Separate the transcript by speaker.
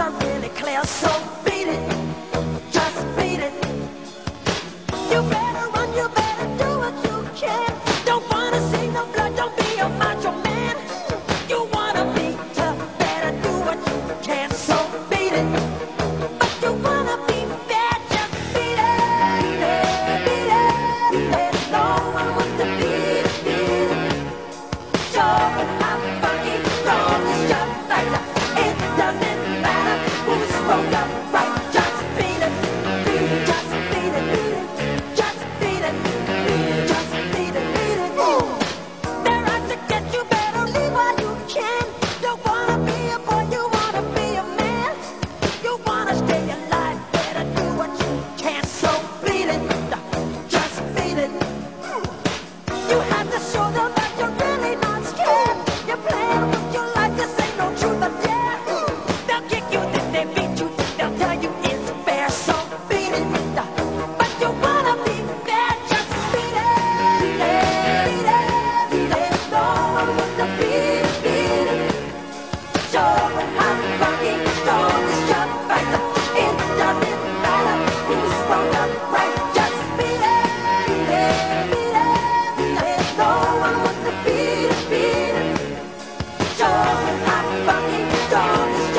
Speaker 1: are really clear, so beat it. my fucking dog